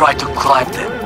try to climb them.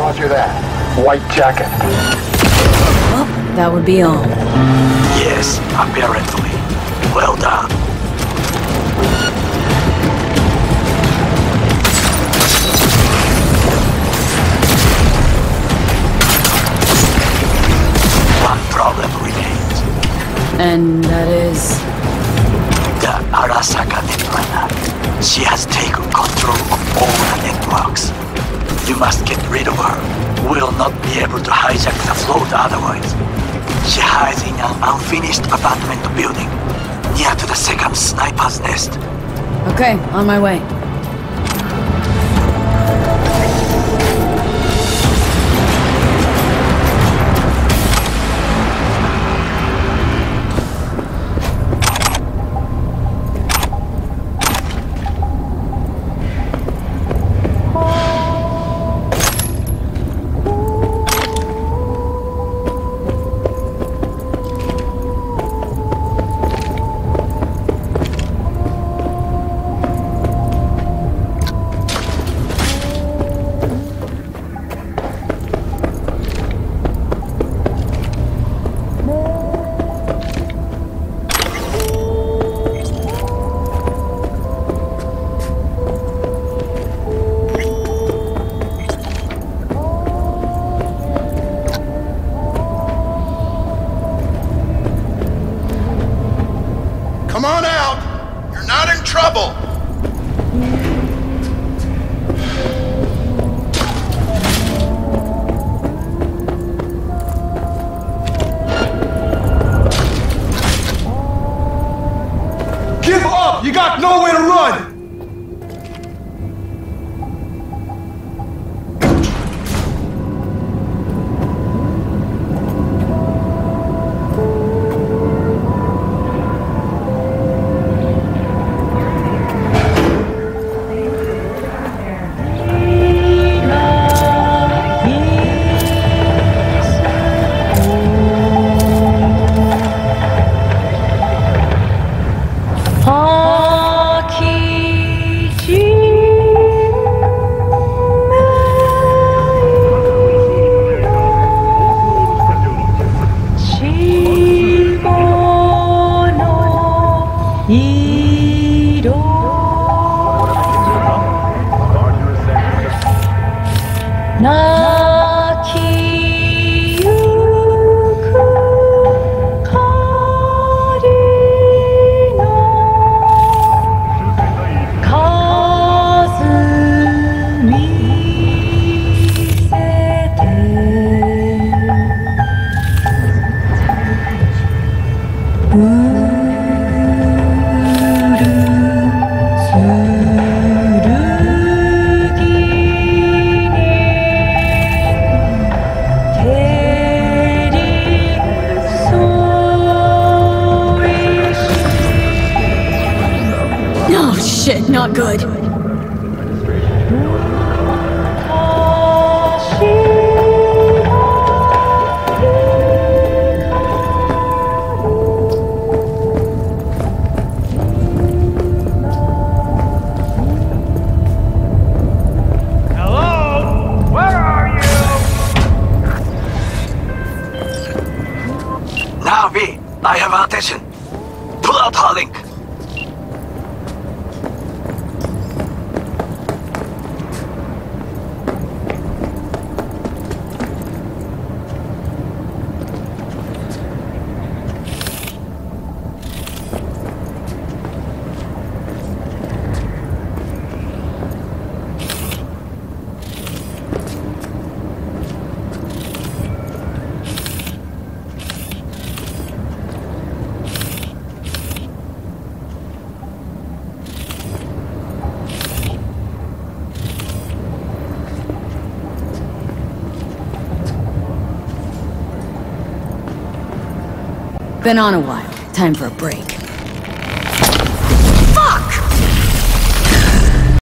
Roger that. White jacket. Well, That would be all. Yes, apparently. Well done. One problem remains. And that is. The Arasaka Netrunner. She has taken control of all the networks. You must get rid of her. We'll not be able to hijack the float otherwise. She hides in an unfinished apartment building near to the second sniper's nest. Okay, on my way. No. Not good. Hello? Where are you? Now, V, I have attention. Been on a while. Time for a break.